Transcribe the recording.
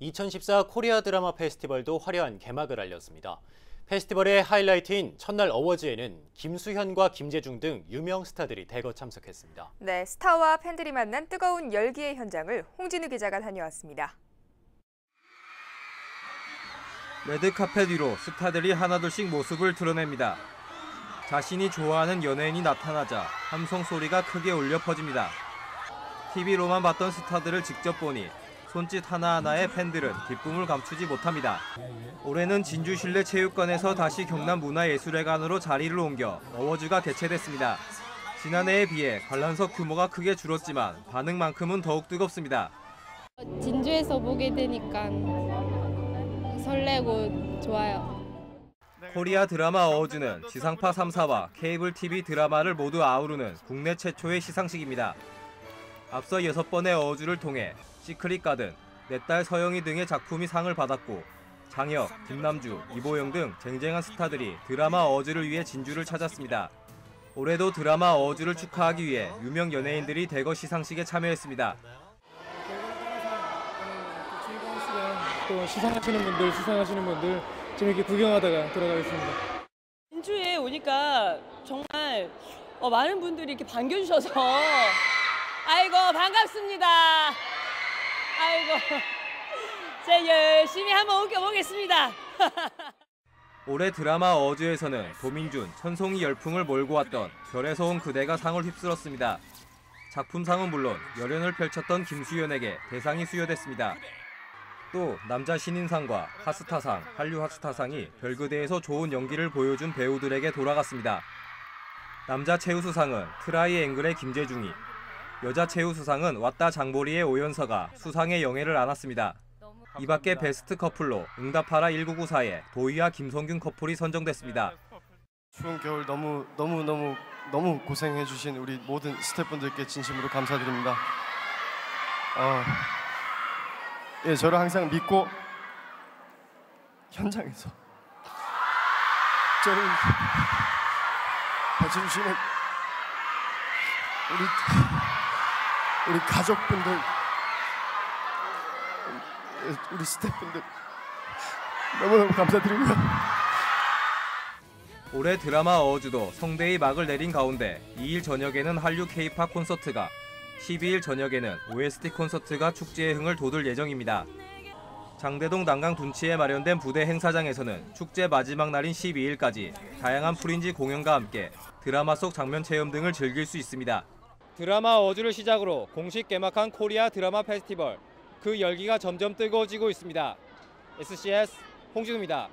2014 코리아 드라마 페스티벌도 화려한 개막을 알렸습니다. 페스티벌의 하이라이트인 첫날 어워즈에는 김수현과 김재중 등 유명 스타들이 대거 참석했습니다. 네, 스타와 팬들이 만난 뜨거운 열기의 현장을 홍진우 기자가 다녀왔습니다. 레드카펫 위로 스타들이 하나둘씩 모습을 드러냅니다. 자신이 좋아하는 연예인이 나타나자 함성 소리가 크게 울려 퍼집니다. TV로만 봤던 스타들을 직접 보니 손짓 하나하나에 팬들은 기쁨을 감추지 못합니다. 올해는 진주 실내체육관에서 다시 경남 문화예술회관으로 자리를 옮겨 어워즈가 개최됐습니다. 지난해에 비해 관람석 규모가 크게 줄었지만 반응만큼은 더욱 뜨겁습니다. 진주에서 보게 되니까 설레고 좋아요. 코리아 드라마 어워즈는 지상파 3사와 케이블 TV 드라마를 모두 아우르는 국내 최초의 시상식입니다. 앞서 6번의 어워즈를 통해 시크릿 가든, 내 딸 서영이 등의 작품이 상을 받았고 장혁, 김남주, 이보영 등 쟁쟁한 스타들이 드라마 어워즈를 위해 진주를 찾았습니다. 올해도 드라마 어워즈를 축하하기 위해 유명 연예인들이 대거 시상식에 참여했습니다. 즐거운 시간 또 시상하시는 분들 수상하시는 분들 재밌게 구경하다가 돌아가겠습니다. 진주에 오니까 정말 어, 많은 분들이 이렇게 반겨주셔서 아이고 반갑습니다. 아이고 제가 열심히 한번 웃겨보겠습니다. 올해 드라마 어즈에서는 도민준, 천송이 열풍을 몰고 왔던 별에서 온 그대가 상을 휩쓸었습니다. 작품상은 물론 열연을 펼쳤던 김수현에게 대상이 수여됐습니다. 또 남자 신인상과 하스타상, 한류 하스타상이 별그대에서 좋은 연기를 보여준 배우들에게 돌아갔습니다. 남자 최우수상은 트라이앵글의 김재중이, 여자 최우수상은 왔다 장보리의 오연서가 수상의 영예를 안았습니다. 이 밖에 베스트 커플로 응답하라 1994의 도희와 김성균 커플이 선정됐습니다. 추운 겨울 너무 너무 너무 너무 고생해 주신 우리 모든 스태프분들께 진심으로 감사드립니다. 어, 예, 저를 항상 믿고 현장에서 저를 봐주시는 우리 우리 가족분들, 예, 우리 스태프분들 너무너무 감사드리고요. 올해 드라마 어워즈도 성대의 막을 내린 가운데 2일 저녁에는 한류 K-팝 콘서트가 12일 저녁에는 OST 콘서트가 축제의 흥을 돋을 예정입니다. 장대동 난강 둔치에 마련된 부대 행사장에서는 축제 마지막 날인 12일까지 다양한 프린지 공연과 함께 드라마 속 장면 체험 등을 즐길 수 있습니다. 드라마 어워즈를 시작으로 공식 개막한 코리아 드라마 페스티벌 그 열기가 점점 뜨거워지고 있습니다. SCS 홍진우입니다.